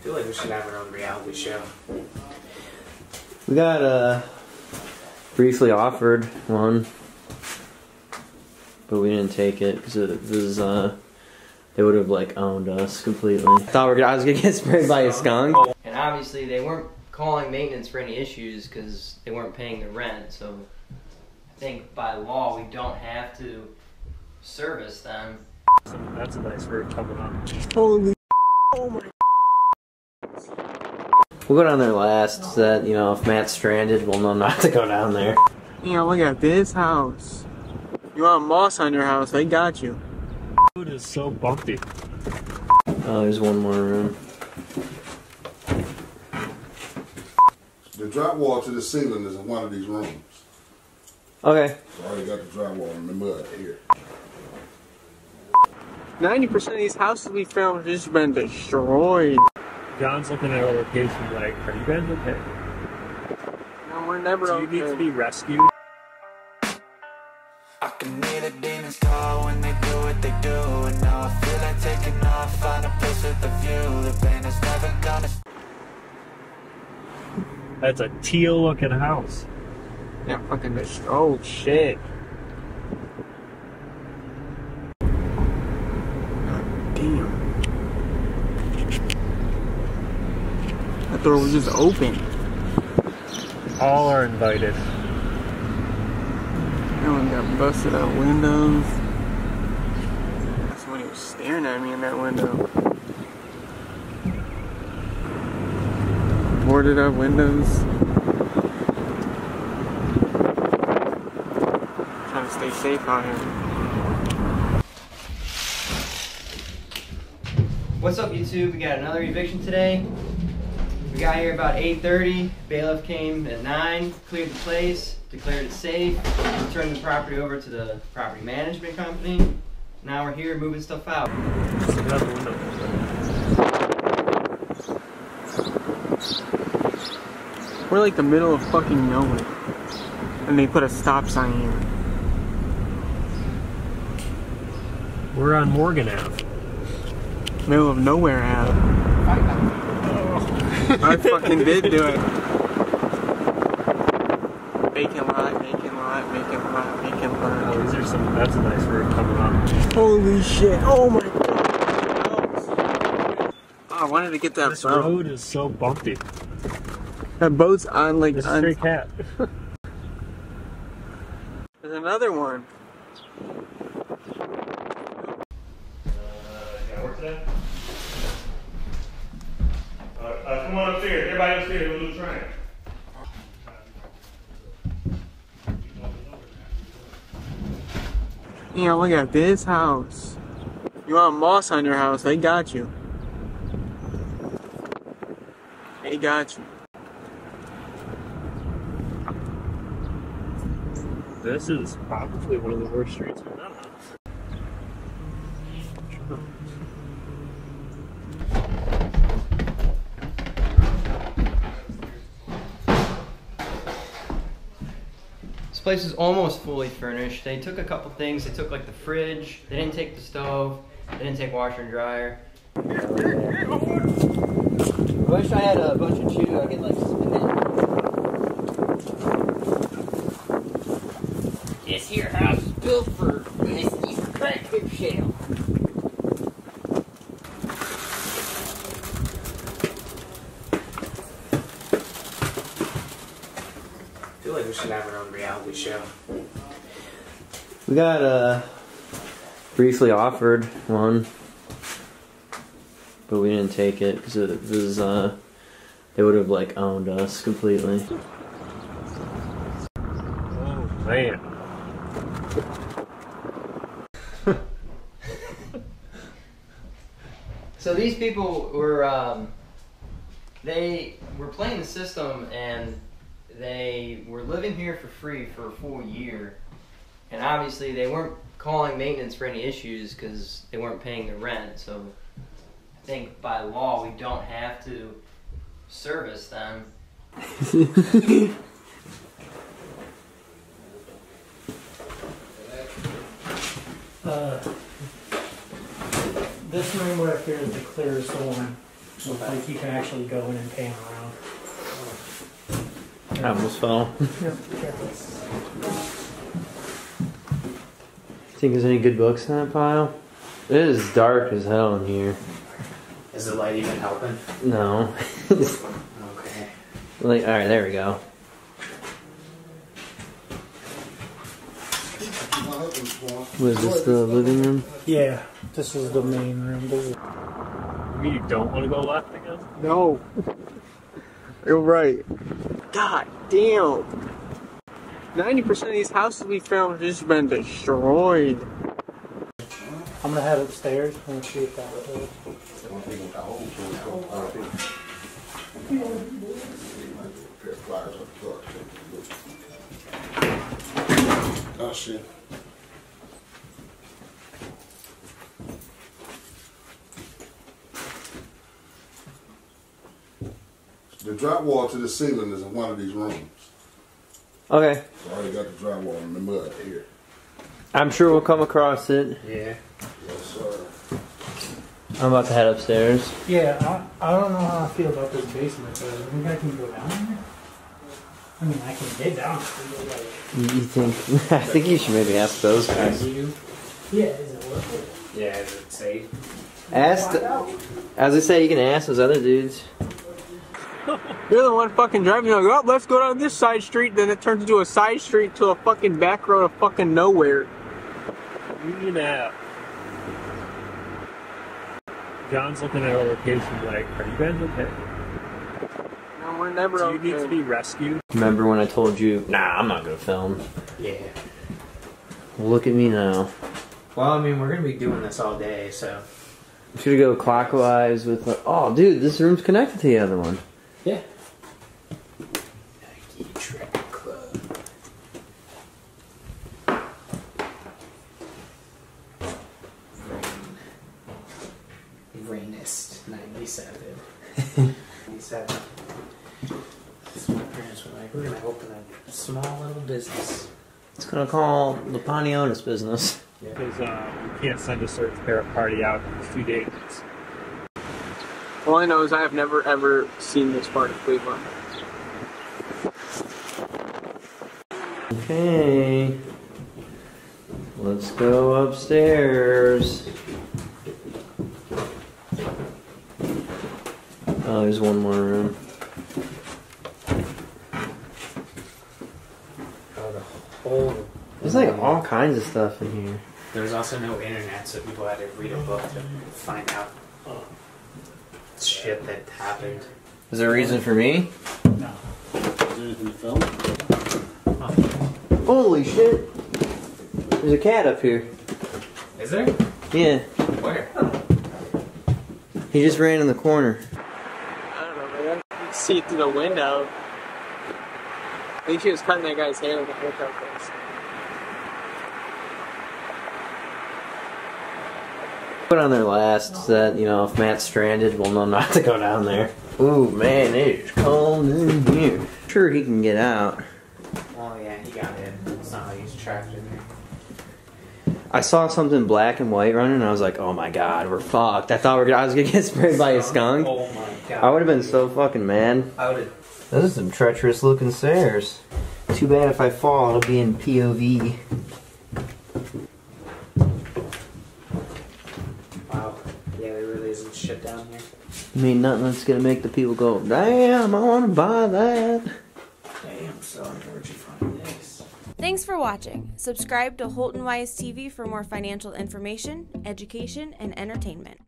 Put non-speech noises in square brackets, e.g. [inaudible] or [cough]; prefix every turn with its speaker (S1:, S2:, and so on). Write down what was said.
S1: I feel like we should have our own reality show.
S2: We got uh briefly offered one, but we didn't take it because it was uh they would have like owned us completely. Thought we were, I was gonna get sprayed by a skunk.
S3: And obviously, they weren't calling maintenance for any issues because they weren't paying the rent. So I think by law, we don't have to service them.
S4: That's a nice route coming up.
S5: Holy.
S2: We'll go down there last. So that you know, if Matt's stranded, we'll know not to go down there.
S5: Yeah, look at this house. You want moss on your house? They got you.
S4: Food is so bumpy.
S2: Oh, there's one more room.
S6: The drywall to the ceiling is in one of these rooms.
S2: Okay.
S6: So I already got the drywall in the mud here.
S5: 90% of these houses we found have just been destroyed.
S4: John's looking at our location like, are you guys okay?
S5: No, we're never
S4: Do you
S5: okay.
S4: need to be rescued?
S7: I can hear the demons call when they do what they do And now I feel like taking off, find a place with a view The pain is never gonna
S4: That's a teal looking house.
S5: Yeah, fucking this. Oh shit. God damn. Door was just open.
S4: All are invited.
S5: That one got busted out windows. Somebody was staring at me in that window. Boarded up windows. Trying to stay safe out here.
S3: What's up, YouTube? We got another eviction today. We got here about 8:30. Bailiff came at 9, cleared the place, declared it safe, turned the property over to the property management company. Now we're here moving stuff out.
S4: Just out the window.
S5: We're like the middle of fucking nowhere. And they put a stop sign here.
S4: We're on Morgan Ave.
S5: Middle of nowhere Ave. I fucking did do it. Vacant lot, vacant lot, vacant lot, vacant
S4: Oh,
S5: lot.
S4: these are some. That's a nice route coming up.
S5: Holy shit. Oh my god. Oh, I wanted to get that
S4: This
S5: boat.
S4: road is so bumpy.
S5: That boat's on like
S4: This
S5: on.
S4: stray cat. [laughs]
S5: There's another one.
S4: Gotta work today? Uh, uh, come on upstairs. Everybody upstairs. We'll do the train.
S5: Yeah, look at this house. You want moss on your house? They got you. They got you.
S4: This is probably one of the worst streets we've been
S3: This place is almost fully furnished. They took a couple things. They took like the fridge. They didn't take the stove. They didn't take washer and dryer. I wish I had a bunch of chew. I could like spin it.
S8: This here house is built for this crack tip
S1: feel like we should have our own reality show.
S2: We got uh briefly offered one, but we didn't take it because it was uh they would have like owned us completely.
S4: Oh, man. [laughs]
S3: So these people were, um, they were playing the system and they were living here for free for a full year. And obviously they weren't calling maintenance for any issues because they weren't paying the rent. So I think by law we don't have to service them. [laughs]
S9: Uh, this room right here is the clearest one. So like you can actually go in and pan around.
S2: I almost fell. Think there's any good books in that pile? It is dark as hell in here.
S1: Is the light even helping?
S2: No. [laughs]
S1: Okay.
S2: like, all right, there we go. Was this the living room?
S9: Yeah, this is the main room. This is-
S4: You mean you don't want to go left again?
S5: No. You're right. God damn. 90% of these houses we found have just been destroyed.
S9: I'm gonna head upstairs and see if that will.
S6: Oh shit. Drywall to the ceiling is in one of these rooms.
S2: Okay.
S6: So I already got the drywall in the mud here.
S2: I'm sure we'll come across it.
S1: Yeah.
S6: Yes, sir.
S2: I'm about to head upstairs.
S9: Yeah, I, I don't know how I feel about this basement, but I think I can go down there. I mean, I can get down. Like,
S2: You you think? [laughs] I think you should maybe ask those guys.
S9: Yeah, is it worth it?
S1: Yeah, is it safe?
S2: Ask. The, as I say, you can ask those other dudes.
S5: You're the one fucking driving. You're like, oh, let's go down this side street. Then it turns into a side street to a fucking back road of fucking nowhere.
S4: Union Ave. John's looking at our location like, are you guys okay?
S5: No, we're never
S4: Do you need to be rescued?
S2: Remember when I told you, nah, I'm not gonna film.
S1: Yeah.
S2: Look at me now.
S1: Well, I mean, we're gonna be doing this all day, so.
S2: Should go clockwise with. Like, oh, dude, this room's connected to the other one.
S1: Yeah. Nike Track Club. Rain. Rainist 97. 97. So my parents were like, we're gonna open a small little business.
S2: It's gonna call the Ponionis business.
S4: Because uh, we can't send a search party out in a few days.
S5: All I know is I have never ever seen this part of Cleveland.
S2: Okay. Let's go upstairs. Oh, there's one more room.
S1: Oh.
S2: There's like all kinds of stuff in here.
S1: There's also no internet, so people had to read a book to find out oh. Shit that happened.
S2: Is there a reason for me?
S9: No.
S2: Holy shit! There's a cat up here.
S1: Is there?
S2: Yeah,
S1: Where?
S2: he just ran in the corner.
S5: I don't know, man. You can see it through the window. I think she was cutting that guy's hair with a haircut
S2: Put on their last that you know if Matt's stranded, we'll know not [laughs] to go down there. Ooh man, it is cold in here. Sure, he can get out.
S1: Well, yeah, he got in. It's not like he's trapped in there.
S2: I saw something black and white running, and I was like, "Oh my god, we're fucked." I thought we were, I was gonna get sprayed by a skunk.
S1: Oh my god.
S2: I would have been so fucking mad.
S1: I would have.
S2: Those are some treacherous looking stairs. Too bad if I fall, it'll be in POV.
S1: Yeah, there really isn't shit down here.
S2: I mean, nothing that's gonna make the people go, "Damn, I want to buy that."
S1: Damn, son, where'd you find this?
S10: Thanks for watching. Subscribe to Holton Wise TV for more financial information, education, and entertainment.